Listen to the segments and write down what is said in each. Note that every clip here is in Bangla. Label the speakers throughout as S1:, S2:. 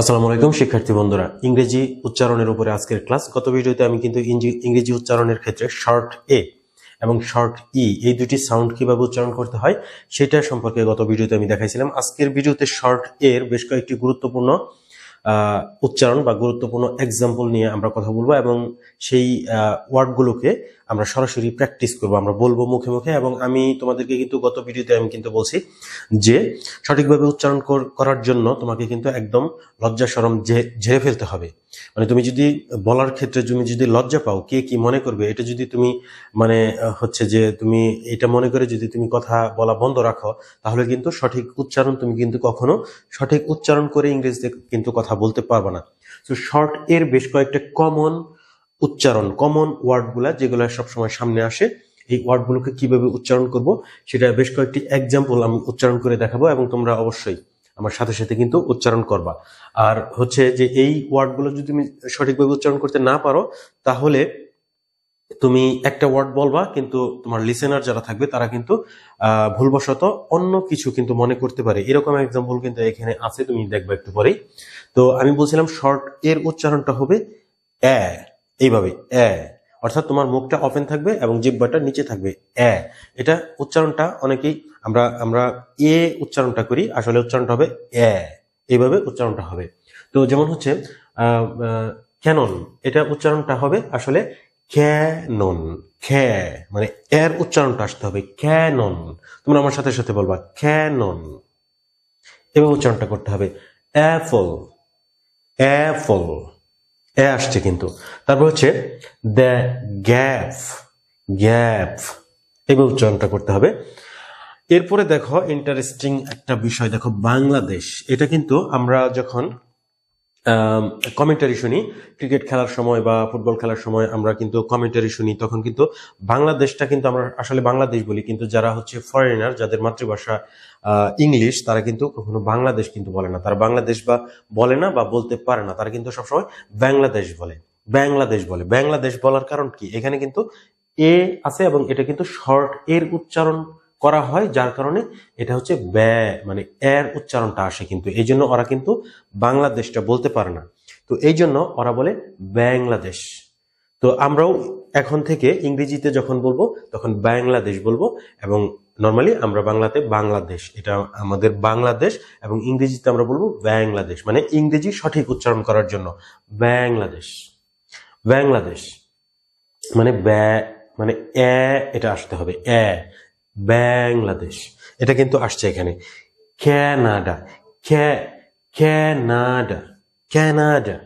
S1: আসসালামু আলাইকুম, শিক্ষার্থী বন্ধুরা। ইংরেজি উচ্চারণের উপরে আজকের ক্লাস। গত ভিডিওতে আমি কিন্তু ইংরেজি উচ্চারণের ক্ষেত্রে শর্ট এ এবং শর্ট ই এই দুটি সাউন্ড কীভাবে উচ্চারণ করতে হয়, সেটা সম্পর্কে গত ভিডিওতে আমি দেখাইছিলাম। আজকের ভিডিওতে শর্ট এর বেশ কয়েকটি গুরুত্বপূর্ণ উচ্চারণ বা গুরুত্বপূর্ণ এক্সাম্পল নিয়ে আমরা কথা বলব এবং সেই ওয়ার্ডগুলোকে আমরা সরাসরি প্র্যাকটিস করব, আমরা বলব মুখে মুখে এবং আমি তোমাদেরকে কিন্তু গত ভিডিওতে আমি কিন্তু বলছি যে সঠিকভাবে উচ্চারণ করার জন্য তোমাকে কিন্তু একদম লজ্জা সরম ঝেড়ে ফেলতে হবে। মানে তুমি যদি বলার ক্ষেত্রে তুমি যদি লজ্জা পাও, কে কি মনে করবে, এটা যদি তুমি মানে হচ্ছে যে তুমি এটা মনে করে যদি তুমি কথা বলা বন্ধ রাখো, তাহলে কিন্তু সঠিক উচ্চারণ তুমি কিন্তু কখনো সঠিক উচ্চারণ করে ইংরেজিতে কিন্তু কথা বলতে পারবে না। তো শর্ট এর বেশ কয়েকটা কমন উচ্চারণ কমন ওয়ার্ডগুলা যেগুলো সবসময় সামনে আসে, এই ওয়ার্ডগুলোকে কীভাবে উচ্চারণ করব, সেটা বেশ কয়েকটি এক্সাম্পল আমি উচ্চারণ করে দেখাবো এবং তোমরা অবশ্যই আমার সাথে সাথে কিন্তু উচ্চারণ করবা। আর হচ্ছে যে এই ওয়ার্ডগুলো যদি তুমি সঠিকভাবে উচ্চারণ করতে না পারো, তাহলে তুমি একটা ওয়ার্ড বলবা, কিন্তু তোমার লিসেনার যারা থাকবে, তারা কিন্তু ভুলবশত অন্য কিছু কিন্তু মনে করতে পারে। এরকম এক্সাম্পল কিন্তু এখানে আছে, তুমি দেখবে একটু পরেই। তো আমি বলছিলাম শর্ট এর উচ্চারণটা হবে, এ। এইভাবে, এ। অর্থাৎ তোমার মুখটা ওপেন থাকবে এবং জিব্বাটা নিচে থাকবে, এ। এটা উচ্চারণটা অনেকেই, আমরা আমরা এ উচ্চারণটা করি, আসলে উচ্চারণটা হবে এ। এইভাবে উচ্চারণটা হবে। তো যেমন হচ্ছে ক্যানন, এটা উচ্চারণটা হবে আসলে ক্যানন খ্যা মানে এর উচ্চারণটা আসতে হবে, ক্যানন। তোমরা আমার সাথে সাথে বলবা, ক্যানন। এভাবে উচ্চারণটা করতে হবে অ্যাপল অ্যাপল এ আসছে কিন্তু। তারপর হচ্ছে দ্য গ্যাপ গ্যাপ এইভাবে উচ্চারণটা করতে হবে। এরপরে দেখো ইন্টারেস্টিং একটা বিষয়। দেখো, বাংলাদেশ। এটা কিন্তু আমরা যখন কমেন্টারি শুনি। ক্রিকেট খেলার সময় বা ফুটবল খেলার সময় আমরা কিন্তু কমেন্টারি শুনি, তখন কিন্তু বাংলাদেশটা কিন্তু আমরা আসলে বাংলাদেশ বলি, কিন্তু যারা হচ্ছে ফরেনার যাদের মাতৃভাষা ইংলিশ তারা কিন্তু কখনো বাংলাদেশ কিন্তু বলে না। তারা বাংলাদেশ বা বলে না বা বলতে পারে না। তারা কিন্তু সবসময় বাংলাদেশ বলে। বাংলাদেশ বলে। বাংলাদেশ বলার কারণ কি? এখানে কিন্তু এ আছে এবং এটা কিন্তু শর্ট এর উচ্চারণ করা হয়, যার কারণে এটা হচ্ছে ব্যা মানে এর উচ্চারণটা আসে কিন্তু। এই জন্য ওরা কিন্তু বাংলাদেশটা বলতে পারে না। তো এই জন্য ওরা বলে বাংলাদেশ। তো আমরাও এখন থেকে ইংরেজিতে যখন বলব, তখন বাংলাদেশ বলব এবং নর্মালি আমরা বাংলাতে বাংলাদেশ। এটা আমাদের বাংলাদেশ এবং ইংরেজিতে আমরা বলব বাংলাদেশ মানে ইংরেজি সঠিক উচ্চারণ করার জন্য। বাংলাদেশ। বাংলাদেশ। মানে ব্যা মানে এ, এটা আসতে হবে, এ। বাংলাদেশ। এটা কিন্তু আসছে এখানে। ক্যানাডা। ক্যা, ক্যানাডা। ক্যানাডা।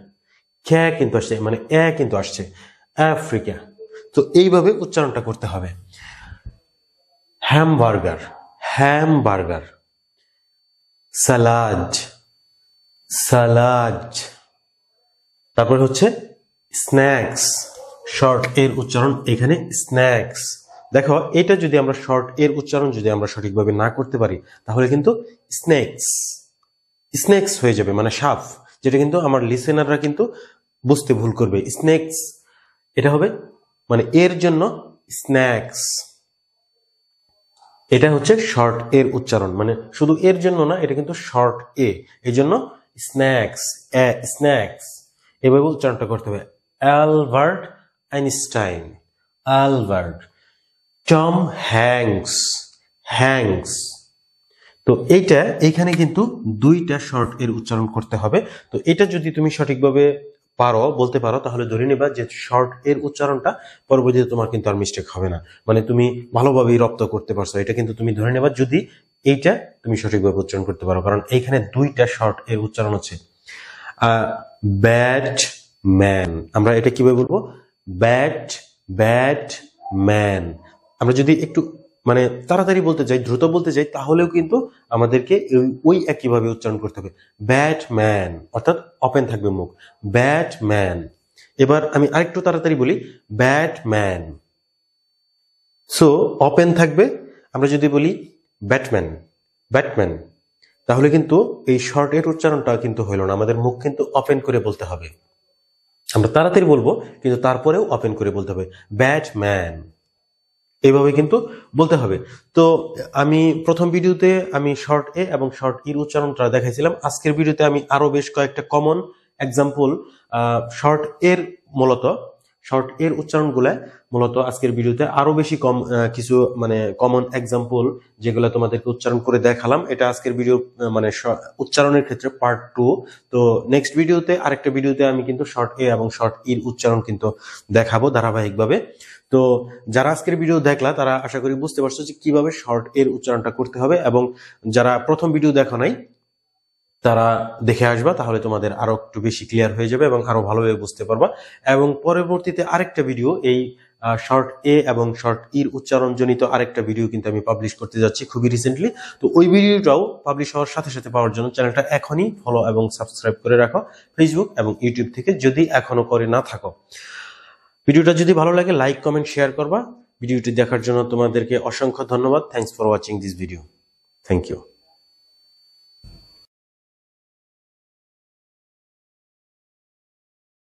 S1: ক্যা কিন্তু আসছে মানে এ কিন্তু আসছে। আফ্রিকা। তো এইভাবে উচ্চারণটা করতে হবে। হ্যামবার্গার। হ্যামবার্গার। সালাদ। সালাদ। তারপরে হচ্ছে স্ন্যাক্স। শর্ট এর উচ্চারণ এখানে স্ন্যাক্স। দেখো, এটা যদি আমরা শর্ট এর উচ্চারণ যদি আমরা সঠিকভাবে না করতে পারি, তাহলে কিন্তু স্ন্যাক্স স্ন্যাক্স হয়ে যাবে মানে সাপ, যেটা কিন্তু আমার লিসেনাররা কিন্তু বুঝতে ভুল করবে। স্ন্যাক্স এটা হবে মানে এর জন্য স্ন্যাক্স এটা হচ্ছে শর্ট এর উচ্চারণ মানে শুধু এর জন্য না, এটা কিন্তু শর্ট এ। এই জন্য স্ন্যাক্স স্ন্যাক্স এভাবে উচ্চারণটা করতে হবে। Albert Einstein Albert Tom Hanks Hanks তো এইটা এইখানে কিন্তু দুইটা শর্ট এর উচ্চারণ করতে হবে। তো এটা যদি তুমি সঠিকভাবে পারো, বলতে পারো, তাহলে ধরে নেবা যে শর্ট এর উচ্চারণটা পরবর্তীতে তোমার কিন্তু আর মিস্টেক হবে না। মানে তুমি ভালোভাবেই রপ্ত করতে পারছ। এটা কিন্তু তুমি ধরে নেবা যদি এইটা তুমি সঠিকভাবে উচ্চারণ করতে পারো। কারণ এইখানে দুইটা শর্ট এর উচ্চারণ হচ্ছে ব্যাট ম্যান আমরা এটা কীভাবে বলব? ব্যাট ব্যাট ম্যান আমরা যদি একটু মানে তাড়াতাড়ি বলতে চাই দ্রুত বলতে চাই তাহলেও কিন্তু আমাদেরকে ওই- একইভাবে উচ্চারণ করতে হবে। ব্যাটম্যান, অর্থাৎ ওপেন থাকবে মুখ। ব্যাটম্যান। এবার আমি আরেকটু তাড়াতাড়ি বলি, ব্যাটম্যান। সো ওপেন থাকবে, আমরা যদি বলি, ব্যাটম্যান ব্যাটম্যান। তাহলে কিন্তু এই শর্ট এর উচ্চারণটা কিন্তু হইল না, আমাদের মুখ কিন্তু ওপেন করে বলতে হবে। আমরা তাড়াতাড়ি বলব, কিন্তু তারপরেও ওপেন করে বলতে হবে। ব্যাটম্যান। এইভাবে কিন্তু বলতে হবে। তো আমি প্রথম ভিডিওতে আমি শর্ট এ এবং শর্ট ইর উচ্চারণটা দেখাইছিলাম। আজকের ভিডিওতে আমি আরও বেশ কয়েকটা কমন এক্সাম্পল শর্ট এর মূলত শর্ট এর উচ্চারণগুলা মূলত আজকের ভিডিওতে আরও বেশি কম কিছু মানে কমন এক্সাম্পল যেগুলো তোমাদেরকে উচ্চারণ করে দেখালাম। এটা আজকের ভিডিও মানে উচ্চারণের ক্ষেত্রে পার্ট টু তো নেক্সট ভিডিওতে আরেকটা ভিডিওতে আমি কিন্তু শর্ট এ এবং শর্ট ইর উচ্চারণ কিন্তু দেখাবো ধারাবাহিকভাবে। তো যারা আজকের ভিডিও দেখলা, তারা আশা করি বুঝতে পারছ যে কীভাবে শর্ট এর উচ্চারণটা করতে হবে এবং যারা প্রথম ভিডিও দেখো নাই তারা দেখে আসবা, তাহলে তোমাদের আরও একটু বেশি ক্লিয়ার হয়ে যাবে এবং আরও ভালোভাবে বুঝতে পারবা। এবং পরবর্তীতে আরেকটা ভিডিও এই শর্ট এ এবং শর্ট ইর উচ্চারণ জনিত আরেকটা ভিডিও কিন্তু আমি পাবলিশ করতে যাচ্ছি খুবই রিসেন্টলি তো ওই ভিডিওটাও পাবলিশ হওয়ার সাথে সাথে পাওয়ার জন্য চ্যানেলটা এখনই ফলো এবং সাবস্ক্রাইব করে রাখো ফেসবুক এবং ইউটিউব থেকে যদি এখনও করে না থাকো। ভিডিওটা যদি ভালো লাগে লাইক কমেন্ট শেয়ার করবা। ভিডিওটি দেখার জন্য তোমাদেরকে অসংখ্য ধন্যবাদ। Thanks for watching this video thank you